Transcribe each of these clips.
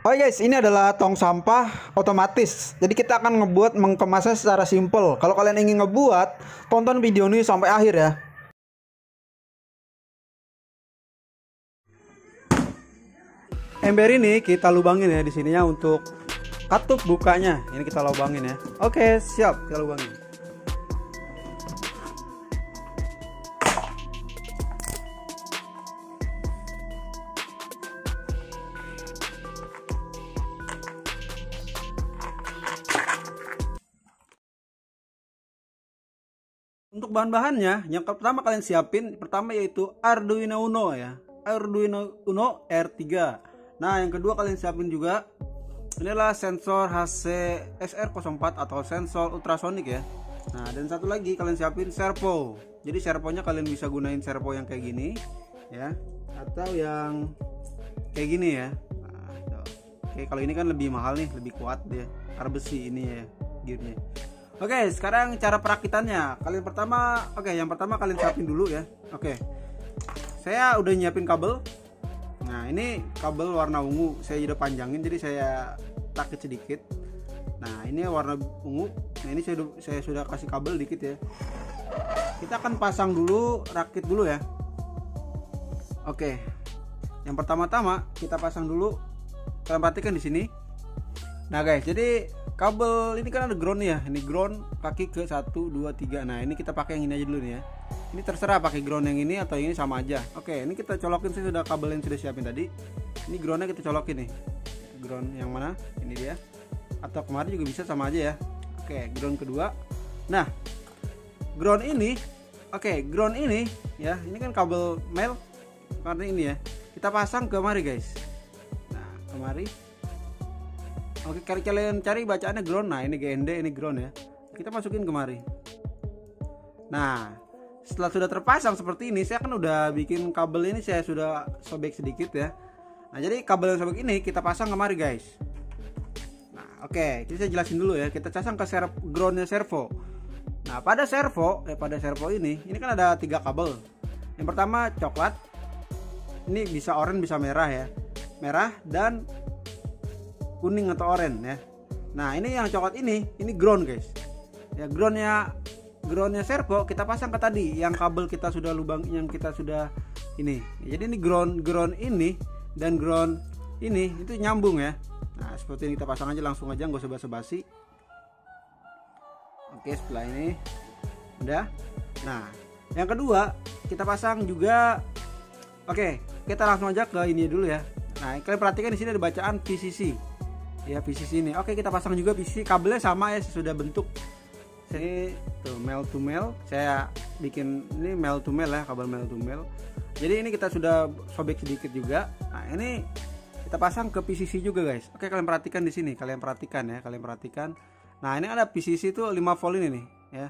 Oh guys, ini adalah tong sampah otomatis. Jadi kita akan ngebuat mengemasnya secara simple. Kalau kalian ingin ngebuat, tonton video ini sampai akhir ya. Ember ini kita lubangin ya di sininya untuk katup bukanya. Ini kita lubangin ya. Oke, siap, kita lubangin. Untuk bahan-bahannya, yang pertama kalian siapin, pertama yaitu Arduino Uno ya. Arduino Uno R3. Nah, yang kedua kalian siapin juga inilah sensor HC SR04 atau sensor ultrasonic ya. Nah, dan satu lagi kalian siapin servo. Jadi servonya kalian bisa gunain servo yang kayak gini ya atau yang kayak gini ya. Nah, Oke, kalau ini kan lebih mahal nih, lebih kuat dia. Karena besi ini ya gearnya. Oke, sekarang cara perakitannya. Kalian pertama, oke, yang pertama kalian siapin dulu ya. Oke. Saya udah nyiapin kabel. Nah, ini kabel warna ungu. Saya udah panjangin jadi saya rakit sedikit. Nah, ini warna ungu. Nah, ini saya, saya sudah kasih kabel dikit ya. Kita akan pasang dulu, rakit dulu ya. Oke. Yang pertama-tama kita pasang dulu. Kalian perhatikan di sini. Nah, guys, jadi kabel ini kan ada ground ya. Ini ground kaki ke 1 2 3 nah ini kita pakai yang ini aja dulu nih ya. Ini terserah pakai ground yang ini atau yang ini sama aja. Oke ini kita colokin sih sudah kabel yang sudah siapin tadi. Ini groundnya kita colokin nih. Ground yang mana? Ini dia. Atau kemarin juga bisa sama aja ya. Oke ground kedua. Nah ground ini oke ground ini ya ini kan kabel mail karena ini ya. Kita pasang ke mari guys. Nah kemari Oke, kali kalian cari bacaannya ground. Nah, ini GND, ini ground ya. Kita masukin kemari. Nah, setelah sudah terpasang seperti ini, saya kan udah bikin kabel ini saya sudah sobek sedikit ya. Nah, jadi kabel yang sobek ini kita pasang kemari, guys. Nah, oke, okay. jadi saya jelasin dulu ya. Kita pasang ke serv groundnya servo. Nah, pada servo, eh pada servo ini, ini kan ada tiga kabel. Yang pertama coklat. Ini bisa oranye, bisa merah ya. Merah dan kuning atau oranye ya. Nah ini yang coklat ini, ini ground guys. Ya groundnya groundnya servo kita pasang ke tadi yang kabel kita sudah lubang yang kita sudah ini. Jadi ini ground ground ini dan ground ini itu nyambung ya. Nah seperti ini kita pasang aja langsung aja nggak usah basa-basi. Oke setelah ini udah. Nah yang kedua kita pasang juga. Oke kita langsung aja ke ini dulu ya. Nah kalian perhatikan di sini ada bacaan PCC ya PCC ini oke kita pasang juga PCC kabelnya sama ya sudah bentuk. Ini tuh male to male. Saya bikin ini male to male ya kabel male to male. Jadi ini kita sudah sobek sedikit juga. Nah ini kita pasang ke PCC juga guys. Oke kalian perhatikan di sini. Kalian perhatikan ya kalian perhatikan. Nah ini ada PCC itu 5 volt ini nih ya.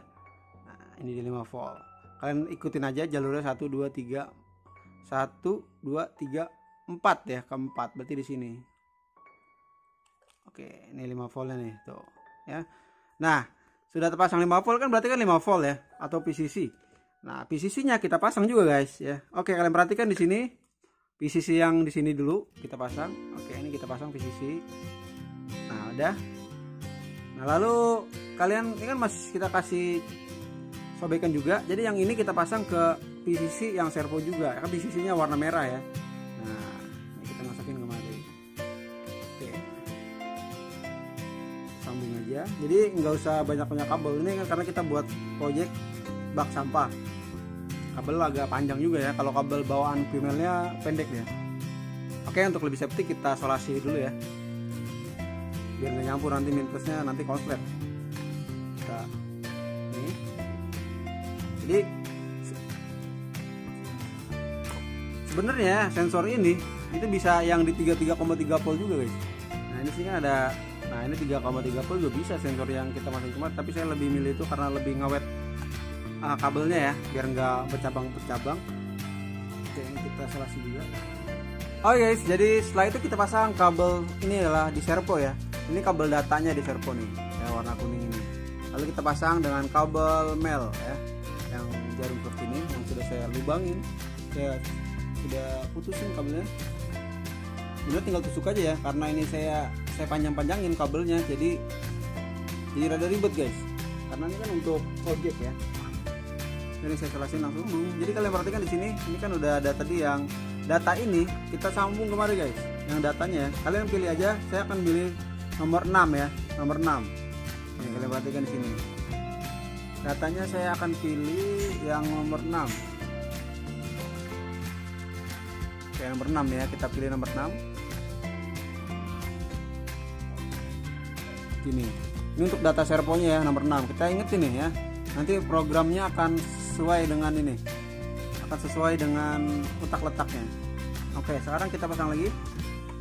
Nah ini di 5 volt. Kalian ikutin aja jalurnya 1 2 3 1 2 3 4 ya keempat. Berarti di sini Oke, ini 5 voltnya nih, tuh. Ya. Nah, sudah terpasang 5 volt kan berarti kan 5 volt ya atau PCC. Nah, PCC-nya kita pasang juga, guys, ya. Oke, kalian perhatikan di sini PCC yang di sini dulu kita pasang. Oke, ini kita pasang PCC. Nah, udah. Nah, lalu kalian ini kan masih kita kasih sobekan juga. Jadi yang ini kita pasang ke PCC yang servo juga. Kan PCC-nya warna merah ya. Aja jadi nggak usah banyak-banyak kabel. Ini kan karena kita buat proyek bak sampah. Kabel agak panjang juga ya. Kalau kabel bawaan primernya pendek ya. Oke untuk lebih safety kita solasi dulu ya. Biar nggak nyampur nanti minusnya nanti konslet. Kita ini. Jadi sebenarnya sensor ini itu bisa yang di 33,3 volt juga guys. Nah ini sih kan ada Nah ini 3,3 volt juga bisa sensor yang kita masukin kemarin tapi saya lebih milih itu karena lebih ngawet uh, kabelnya ya biar nggak bercabang-bercabang. Oke ini kita selasi juga. Oh guys, jadi setelah itu kita pasang kabel ini adalah di servo ya. Ini kabel datanya di servo nih, ya warna kuning ini. Lalu kita pasang dengan kabel mel ya, yang jarum seperti ini yang sudah saya lubangin. Saya sudah putusin kabelnya. sebenarnya tinggal tusuk aja ya karena ini saya saya panjang-panjangin kabelnya jadi jadi rada ribet guys. Karena ini kan untuk objek ya. Jadi saya jelasin langsung. Jadi kalian perhatikan di sini ini kan udah ada tadi yang data ini kita sambung kemari guys. Yang datanya ya. kalian pilih aja saya akan pilih nomor 6 ya nomor 6 ini kalian perhatikan di sini. Datanya saya akan pilih yang nomor 6 Oke, nomor 6 ya kita pilih nomor 6 gini ini untuk data servonya ya nomor 6 kita inget ini ya. Nanti programnya akan sesuai dengan ini. Akan sesuai dengan letak letaknya. Oke sekarang kita pasang lagi.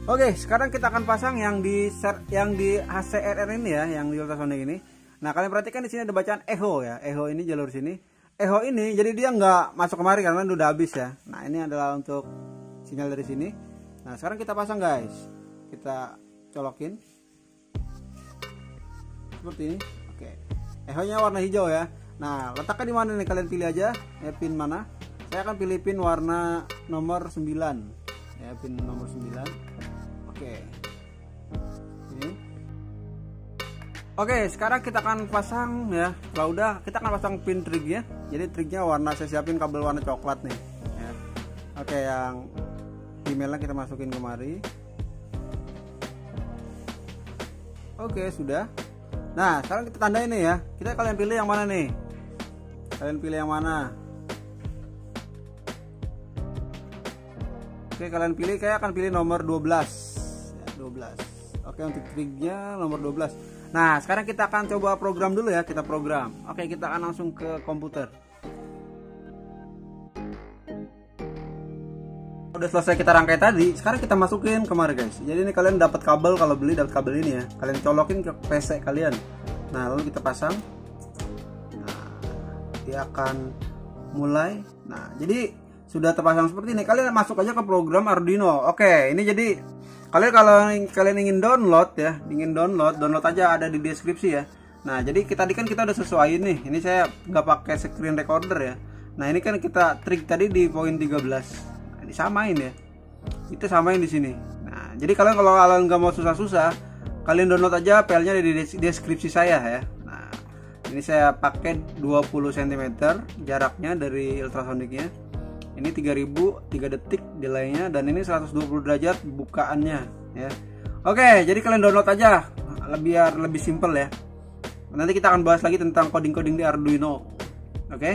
Oke sekarang kita akan pasang yang di yang di HCRR ini ya yang di ultrasonic ini. Nah kalian perhatikan di sini ada bacaan echo ya. Echo ini jalur sini. Echo ini jadi dia nggak masuk kemari karena udah habis ya. Nah ini adalah untuk sinyal dari sini. Nah sekarang kita pasang guys. Kita colokin seperti ini. Oke. Echo nya warna hijau ya. Nah letaknya di mana nih? Kalian pilih aja. Ya pin mana? Saya akan pilih pin warna nomor 9 ya pin nomor 9 oke. Ini. Oke sekarang kita akan pasang ya. Kalau udah kita akan pasang pin trignya jadi trignya warna saya siapin kabel warna coklat nih. Ya. oke yang emailnya kita masukin kemari. Oke sudah nah sekarang kita tanda ini ya. Kita kalian pilih yang mana nih? Kalian pilih yang mana? Oke kalian pilih. Kayak akan pilih nomor 12 ya, 12 oke untuk trignya nomor 12 nah sekarang kita akan coba program dulu ya. Kita program. Oke kita akan langsung ke komputer udah selesai kita rangkai tadi sekarang kita masukin kemari guys. Jadi ini kalian dapat kabel kalau beli dapat kabel ini ya. Kalian colokin ke PC kalian. Nah lalu kita pasang. Nah dia akan mulai. Nah jadi sudah terpasang seperti ini. Kalian masuk aja ke program Arduino. Oke ini jadi kalian kalau kalian ingin download ya ingin download download aja ada di deskripsi ya. Nah jadi kita tadi kan kita udah sesuai nih. Ini saya nggak pakai screen recorder ya. Nah ini kan kita trik tadi di poin 13 disamain ya. Itu samain di sini. Nah jadi kalian kalau kalian nggak mau susah-susah kalian download aja filenya di deskripsi saya ya. Nah ini saya pakai 20 cm jaraknya dari ultrasonicnya. Ini 3000 3 detik delaynya dan ini 120 derajat bukaannya ya. Oke jadi kalian download aja. Biar lebih simple ya. Nanti kita akan bahas lagi tentang coding-coding di Arduino. Oke?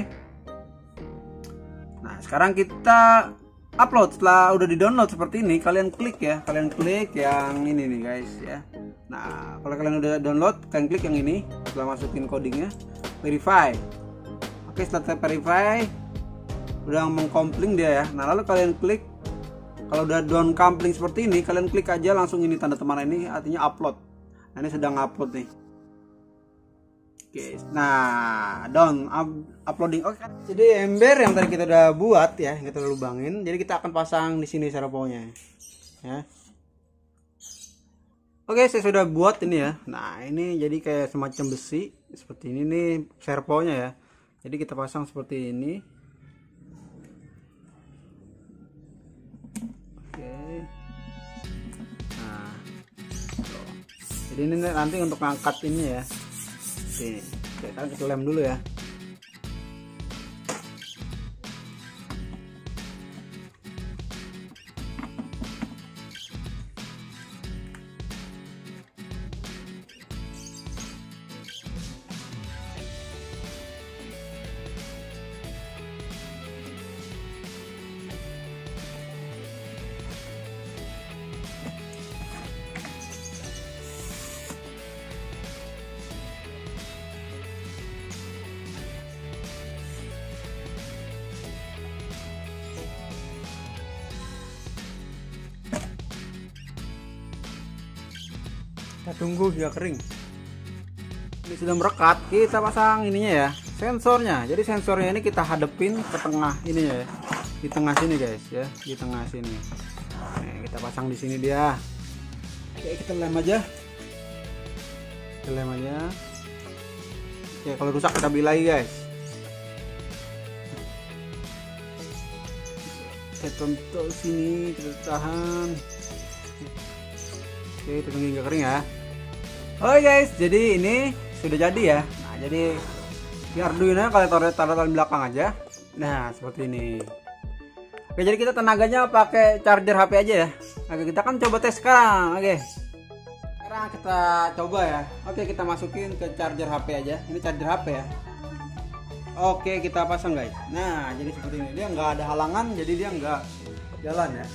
Nah sekarang kita upload setelah udah di download seperti ini kalian klik ya. Kalian klik yang ini nih guys ya. Nah kalau kalian udah download kalian klik yang ini. Setelah masukin codingnya verify. Oke setelah verify udah mengkompling dia ya. Nah lalu kalian klik kalau udah down compling seperti ini kalian klik aja langsung ini tanda teman ini artinya upload. Nah ini sedang upload nih Oke, nah down up, uploading. Oke, jadi ember yang tadi kita udah buat ya, kita udah lubangin. Jadi kita akan pasang di sini servonya, ya. Oke, saya sudah buat ini ya. Nah, ini jadi kayak semacam besi seperti ini nih servonya ya. Jadi kita pasang seperti ini. Nah, jadi ini nanti untuk ngangkat ini ya Oke, sekarang kita lem dulu ya. Kita tunggu hingga kering. Ini sudah merekat kita pasang ininya ya sensornya. Jadi sensornya ini kita hadepin ke tengah ini ya di tengah sini guys ya di tengah sini. Nih, kita pasang di sini dia. Oke kita lem aja. Kita lem aja. Oke kalau rusak kita beli lagi guys. Kita tonton sini kita tahan. Oke itu tunggu hingga kering ya oke guys jadi ini sudah jadi ya. Nah jadi di Arduino kalian taruh taruh di belakang aja. Nah seperti ini. Oke jadi kita tenaganya pakai charger HP aja ya. Oke kita kan coba tes sekarang. Oke. Sekarang kita coba ya. Oke kita masukin ke charger HP aja. Ini charger HP ya. Oke kita pasang guys. Nah jadi seperti ini. Dia nggak ada halangan Jadi dia nggak jalan ya.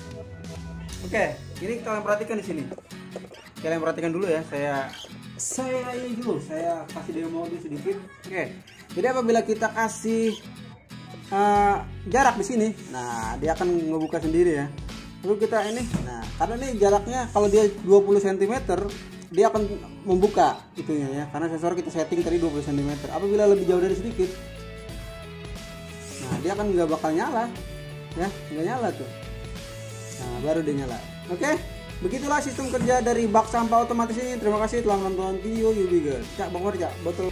Oke ini kalian perhatikan di sini. Kalian perhatikan dulu ya. Saya Saya ini Saya kasih demo dulu sedikit. Oke Jadi apabila kita kasih uh, Jarak di sini Nah dia akan ngebuka sendiri ya. Lalu kita ini Nah karena ini jaraknya Kalau dia 20 cm dia akan membuka itunya ya. Karena sensor kita setting tadi 20 cm apabila lebih jauh dari sedikit nah dia kan nggak bakal nyala ya nggak nyala tuh. Nah baru dia nyala. Oke begitulah sistem kerja dari bak sampah otomatis ini. Terima kasih telah menonton video Yubi Cak bang cak botol